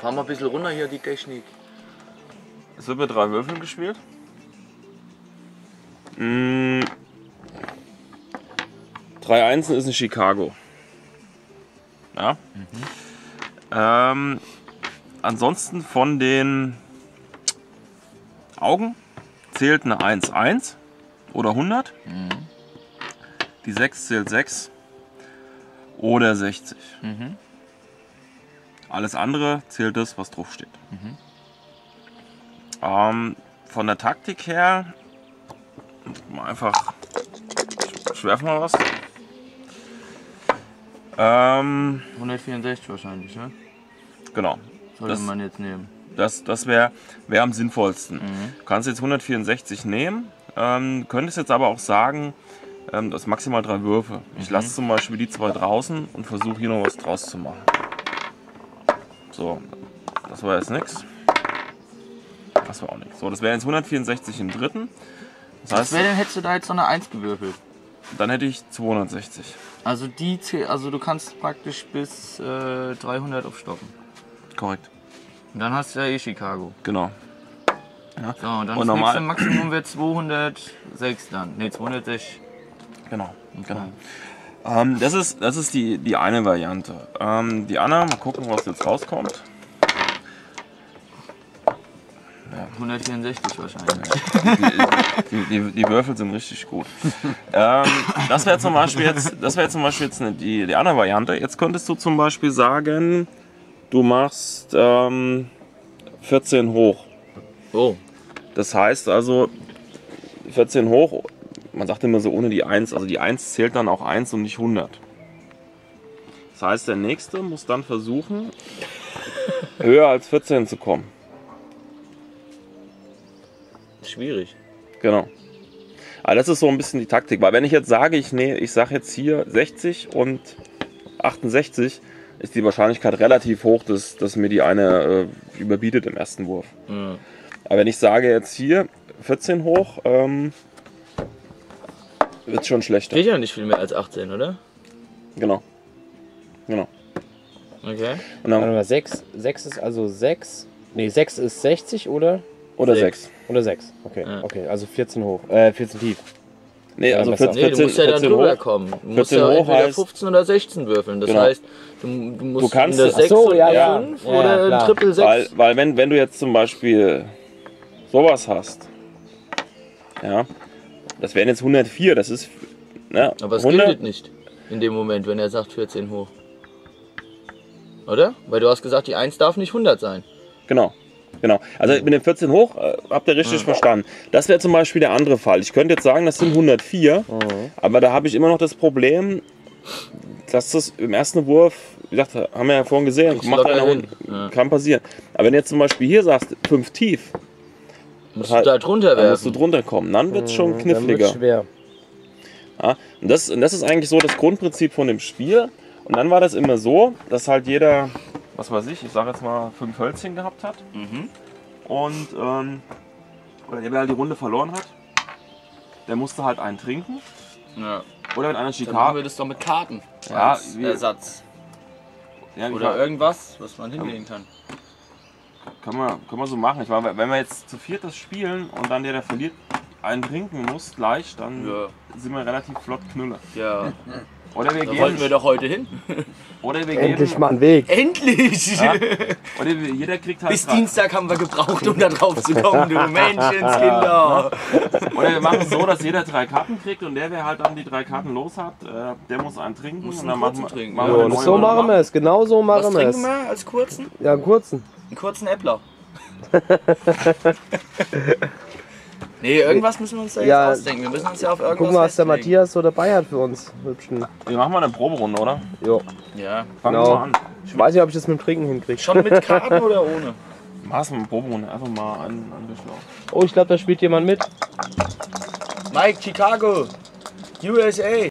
Fahr mal ein bisschen runter hier die Technik. Es wird mit drei Würfeln gespielt. Mm. Drei Einsen ist ein Chicago. Ja. Ähm, ansonsten von den Augen zählt eine 1 1 oder 100. Die 6 zählt 6 oder 60. Alles andere zählt das, was drauf steht. Ähm, von der Taktik her, mal einfach, ich werfe mal was. Ähm, 164 wahrscheinlich, ne? genau. Sollte Das- man jetzt nehmen. Das, das wäre wär am sinnvollsten. Du kannst jetzt 164 nehmen, ähm, könntest jetzt aber auch sagen, ähm, das maximal drei Würfe. Ich lasse zum Beispiel die zwei draußen und versuche hier noch was draus zu machen. So, das war jetzt nichts. Das war auch nichts. So, das wäre jetzt 164 im dritten. Das heißt, wäre denn, hättest du da jetzt so eine 1 gewürfelt? dann hätte ich 260. Also die also du kannst praktisch bis äh, 300 aufstocken. Korrekt. Und dann hast du ja eh Chicago. Genau. So, und dann Und das normal- nächste Maximum wird 206 dann. Ne, 206. Genau. genau. Ähm, das ist, das ist die, die eine Variante. Ähm, die andere, mal gucken, was jetzt rauskommt. 164 wahrscheinlich. Die, die, die Würfel sind richtig gut. ähm, das wäre zum Beispiel jetzt, das wäre zum Beispiel jetzt die, die andere Variante. Jetzt könntest du zum Beispiel sagen, du machst ähm, 14 hoch. Oh, Das heißt also 14 hoch, man sagt immer so ohne die 1, also die 1 zählt dann auch 1 und nicht 100. Das heißt, der nächste muss dann versuchen, höher als 14 zu kommen. schwierig. Genau. Aber das ist so ein bisschen die Taktik, weil wenn ich jetzt sage, ich, nee, ich sage jetzt hier 60 und 68, ist die Wahrscheinlichkeit relativ hoch, dass, dass mir die eine äh, überbietet im ersten Wurf. Mhm. Aber wenn ich sage jetzt hier 14 hoch, ähm, wird schon schlechter. Krieg ja nicht viel mehr als 18, oder? Genau. Genau. Okay. Und Warte dann, mal, 6, 6 ist also 6. Nee, 6 ist 60 oder? oder Sechs. 6. Oder 6. Okay, Ja. okay, also 14 hoch. Äh, 14 tief. Nee, Ja, also besser. 14, Nee, du musst ja da 14 drüber hoch. kommen. Du musst 14 ja hoch entweder heißt- 15 oder 16 würfeln. Das Genau. heißt, du, du musst Du kannst in der es- 6 Ach so, ja, ja. 5 Ja, oder ein Triple 6. Weil, weil wenn, wenn du jetzt zum Beispiel sowas hast, ja, das wären jetzt 104, das ist, ne, Aber es 100, gilt nicht in dem Moment, wenn er sagt 14 hoch. Oder? Weil du hast gesagt, die 1 darf nicht 100 sein. Genau. Genau. Also mit dem 14 hoch äh, habt ihr richtig verstanden. Das wäre zum Beispiel der andere Fall. Ich könnte jetzt sagen, das sind 104, aber da habe ich immer noch das Problem, dass das im ersten Wurf, wie gesagt, haben wir ja vorhin gesehen, macht einer hin. Ja. Kann passieren. Aber wenn du jetzt zum Beispiel hier sagst, 5 tief, Musst halt- du da drunter dann musst du drunter kommen. Dann wird es schon Dann wird's kniffliger. schwer. Ja, und, das, und das ist eigentlich so das Grundprinzip von dem Spiel. Und dann war das immer so, dass halt jeder, was weiß ich, ich sage jetzt mal fünf Hölzchen gehabt hat. Mhm. Und ähm, oder der, der halt die Runde verloren hat, der musste halt einen trinken. Ja. Oder mit einer Dann machen wir das doch mit Karten. Ja, als wie- Ersatz. Ja, Oder irgendwas, was man hinlegen kann. Können, wir, können wir so machen. Ich meine, wenn wir jetzt zu viert das spielen und dann der, der verliert, einen trinken muss gleich, dann Ja. sind wir relativ flott Knülle. Ja, Oder wir da wollten wir gehen. doch heute hin. Oder wir Endlich geben. mal einen Weg. Endlich! Ja, oder wir, jeder kriegt halt. Bis drei- Dienstag haben wir gebraucht, um da drauf zu kommen, du Menschenskinder. Oder wir machen es so, dass jeder drei Karten kriegt und der, wer halt dann die drei Karten los hat, äh, der muss einen trinken Muss und einen dann machen trinken, machen ja. wir neue so machen wir es. Genau so Was machen wir trinken es. wir als kurzen? Ja, einen kurzen. Einen kurzen Äppler. nee, irgendwas müssen wir uns da jetzt Ja, ausdenken. Wir müssen uns ja auf irgendwas Gucken wir, was der festlegen. Matthias so dabei hat für uns. Hübschen. Wir machen mal eine Proberunde, oder? Jo. Ja. Fangen Genau. wir mal an. Ich weiß nicht, ob ich das mit dem Trinken hinkriege. Schon mit Karten oder ohne? Mach's mal eine Proberunde, einfach mal einen angeschlagen. Oh, ich glaube, da spielt jemand mit. Mike, Chicago, USA.